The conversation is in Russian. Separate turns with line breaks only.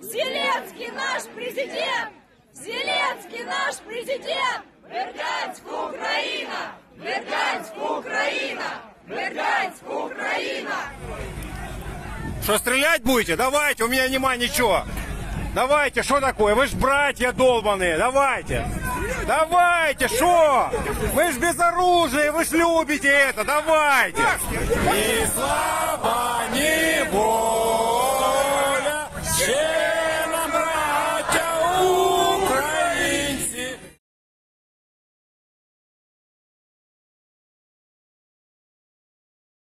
Зеленский наш президент! Зеленский наш президент! Бердянську Україна! Бердянську Україна! Бердянську Україна!
Что, стрелять будете? Давайте, у меня нема ничего. Давайте, что такое? Вы ж братья долбаные, давайте. Давайте, что? Вы ж без оружия, вы ж любите это, давайте. И слава